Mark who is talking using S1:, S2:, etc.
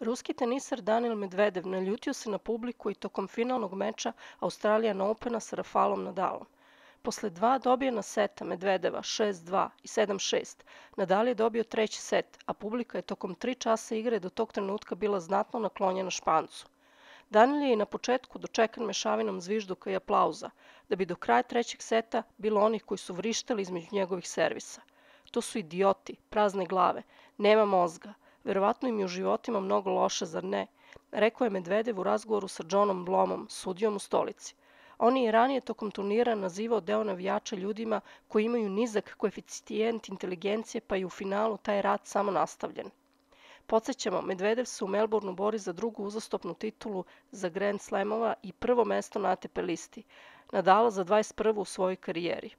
S1: Ruski teniser Daniil Medvedev naljutio se na publiku i tokom finalnog meča Australijan Opena sa Rafalom Nadalom. Posle dva dobijena seta Medvedeva 6-2 i 7-6, Nadal je dobio treći set, a publika je tokom tri časa igre do tog trenutka bila znatno naklonjena Špancu. Danil je i na početku dočekan mešavinom zvižduka i aplauza, da bi do kraja trećeg seta bilo onih koji su vrištali između njegovih servisa. To su idioti, prazne glave, nema mozga, verovatno im je u životima mnogo loše, zar ne? Rekao je Medvedev u razgovoru sa Johnom Blomom, sudijom u stolici. On je ranije tokom turnira nazivao deo navijača ljudima koji imaju nizak koeficijent inteligencije, pa i u finalu taj rad samo nastavljen. Podsećamo, Medvedev se u Melbourneu bori za drugu uzastopnu titulu za Grand Slamova i prvo mesto na ATP listi, Nadala za 21. u svojoj karijeri.